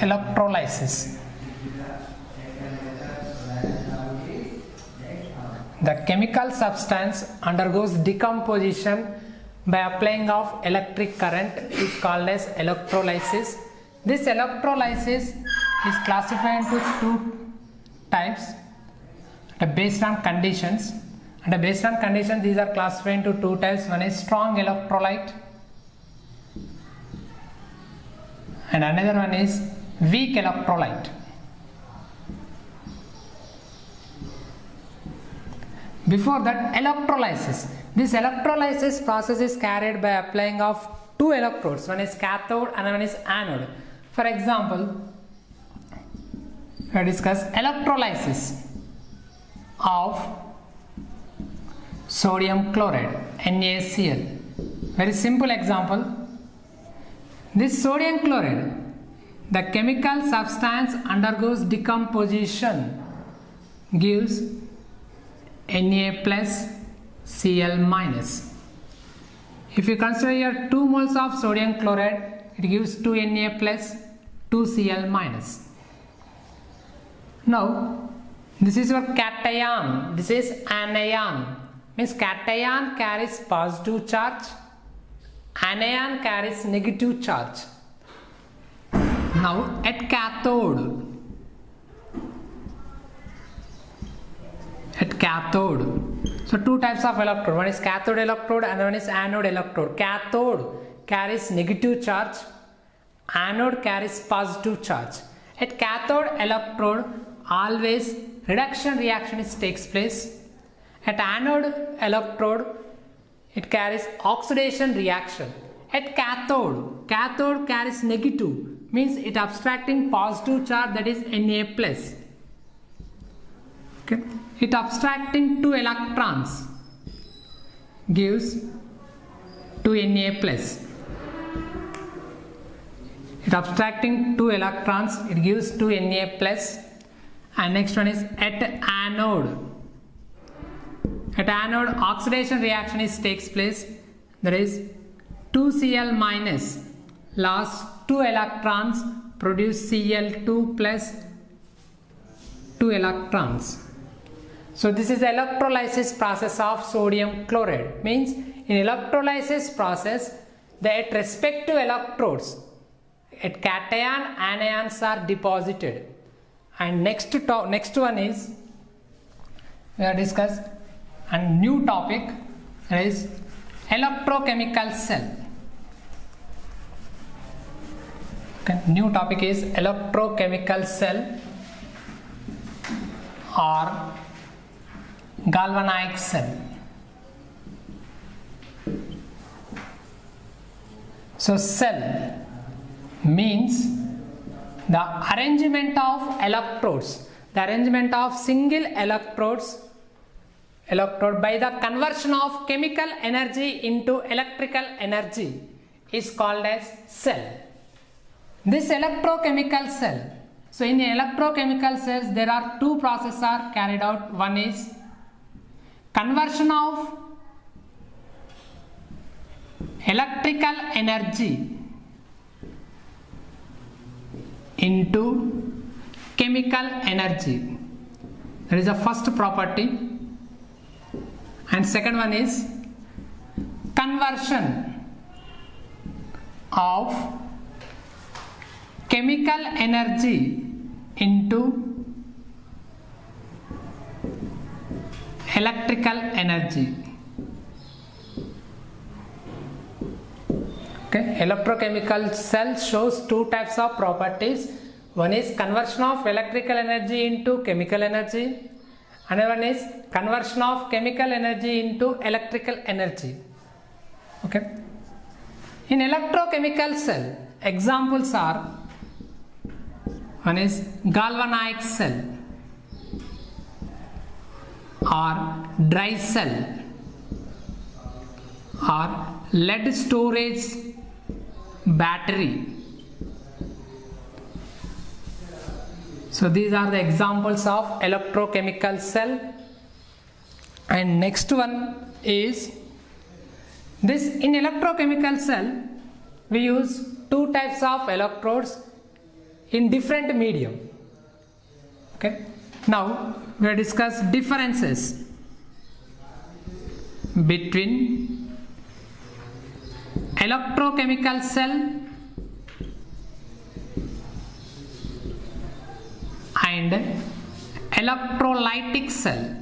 electrolysis. The chemical substance undergoes decomposition by applying of electric current is called as electrolysis. This electrolysis is classified into two types. Based on conditions. And based on conditions these are classified into two types. One is strong electrolyte. And another one is weak electrolyte before that electrolysis. This electrolysis process is carried by applying of two electrodes one is cathode and one is anode. For example we discuss electrolysis of sodium chloride NaCl very simple example. This sodium chloride the chemical substance undergoes decomposition gives Na plus Cl minus. If you consider here 2 moles of sodium chloride it gives 2 Na plus 2 Cl minus. Now this is your cation. This is anion. Means cation carries positive charge anion carries negative charge now at cathode at cathode so two types of electrode. One is cathode electrode and one is anode electrode. Cathode carries negative charge anode carries positive charge. At cathode electrode always reduction reaction is takes place. At anode electrode it carries oxidation reaction. At cathode cathode carries negative means it abstracting positive charge that is Na plus. Okay. It abstracting two electrons gives 2Na plus. It abstracting two electrons it gives 2Na plus and next one is at anode. At anode oxidation reaction is takes place that is 2Cl minus loss 2 electrons produce Cl2 plus 2 electrons. So this is electrolysis process of sodium chloride. Means in electrolysis process the at respective electrodes at cation anions are deposited. And next to next one is we are discuss a new topic is electrochemical cell. New topic is electrochemical cell or galvanic cell. So cell means the arrangement of electrodes. The arrangement of single electrodes electrode by the conversion of chemical energy into electrical energy is called as cell this electrochemical cell. So in electrochemical cells there are two processes are carried out. One is conversion of electrical energy into chemical energy. That is the first property. And second one is conversion of chemical energy into electrical energy. Okay electrochemical cell shows two types of properties. One is conversion of electrical energy into chemical energy another one is conversion of chemical energy into electrical energy. Okay. In electrochemical cell examples are one is galvanic cell or dry cell or lead storage battery. So these are the examples of electrochemical cell. And next one is this in electrochemical cell we use two types of electrodes in different medium. Okay. Now we will discuss differences between electrochemical cell and electrolytic cell.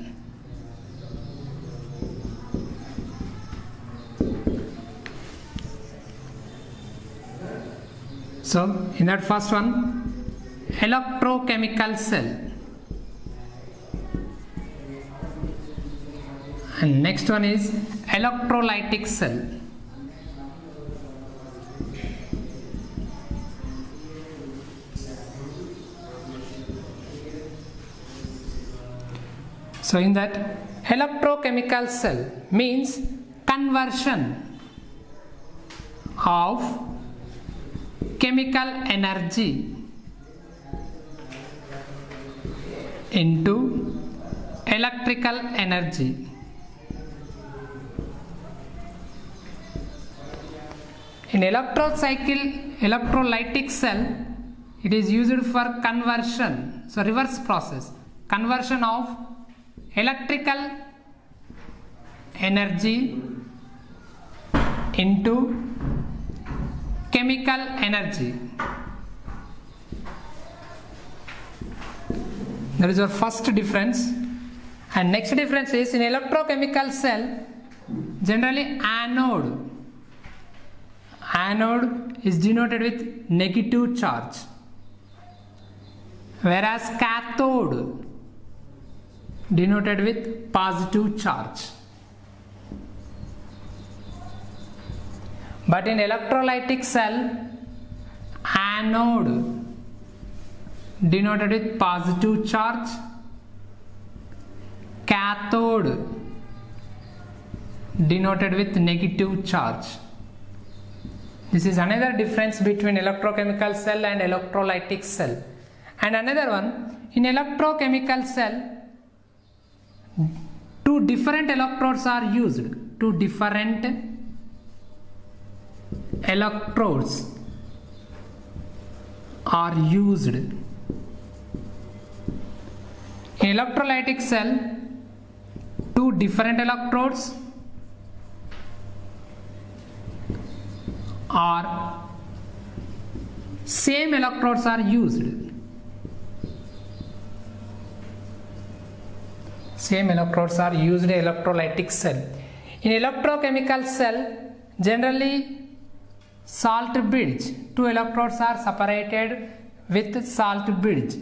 So in that first one electrochemical cell and next one is electrolytic cell. So in that electrochemical cell means conversion of chemical energy into electrical energy. In electron cycle, electrolytic cell, it is used for conversion, so reverse process, conversion of electrical energy into chemical energy. That is our first difference. And next difference is in electrochemical cell, generally anode. Anode is denoted with negative charge. Whereas cathode denoted with positive charge. But in electrolytic cell, anode denoted with positive charge, cathode denoted with negative charge. This is another difference between electrochemical cell and electrolytic cell. And another one, in electrochemical cell, two different electrodes are used. Two different electrodes are used. Electrolytic cell, two different electrodes are same electrodes are used. Same electrodes are used in electrolytic cell. In electrochemical cell, generally salt bridge, two electrodes are separated with salt bridge.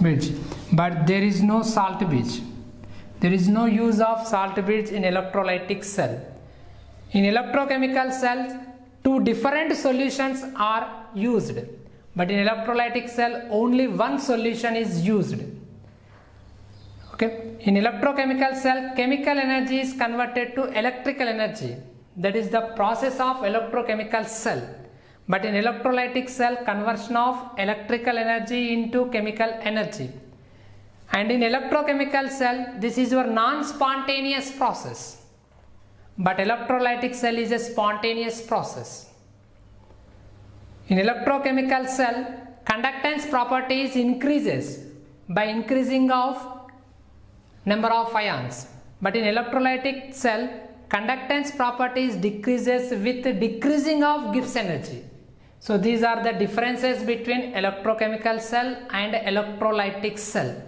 Bridge, but there is no salt bridge. There is no use of salt bridge in electrolytic cell. In electrochemical cells, two different solutions are used, but in electrolytic cell, only one solution is used. Okay. In electrochemical cell, chemical energy is converted to electrical energy. That is the process of electrochemical cell. But in electrolytic cell, conversion of electrical energy into chemical energy. And in electrochemical cell this is your non-spontaneous process. But electrolytic cell is a spontaneous process. In electrochemical cell conductance properties increases by increasing of number of ions. But in electrolytic cell conductance properties decreases with decreasing of Gibbs energy so these are the differences between electrochemical cell and electrolytic cell